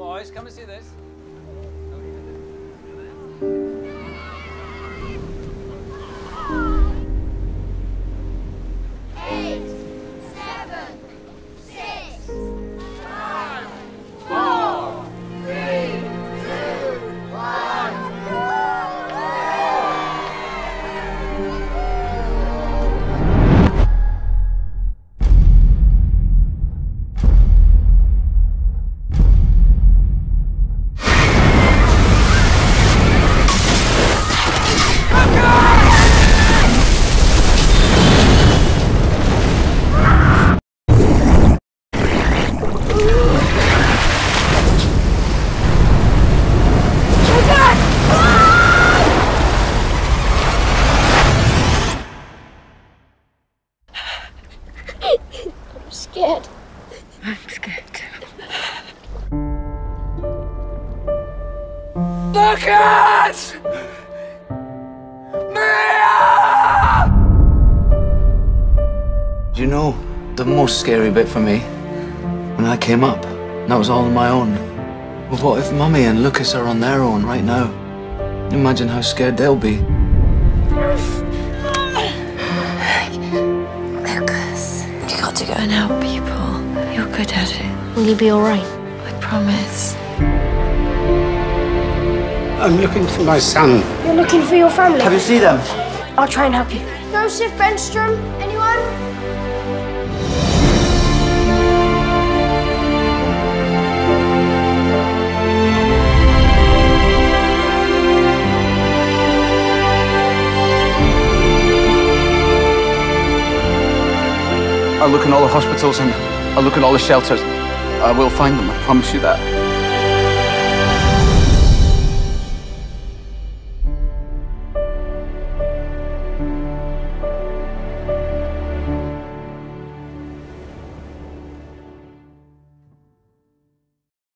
Boys, come and see this. Scared. I'm scared too. Look at Do you know the most scary bit for me? When I came up, and I was all on my own. But what if Mummy and Lucas are on their own right now? Imagine how scared they'll be. Go and help people. You're good at it. Will you be alright? I promise. I'm looking for my son. You're looking for your family? Have you seen them? I'll try and help you. Joseph Benstrom, anyone? I'll look in all the hospitals and I'll look at all the shelters. I will find them, I promise you that.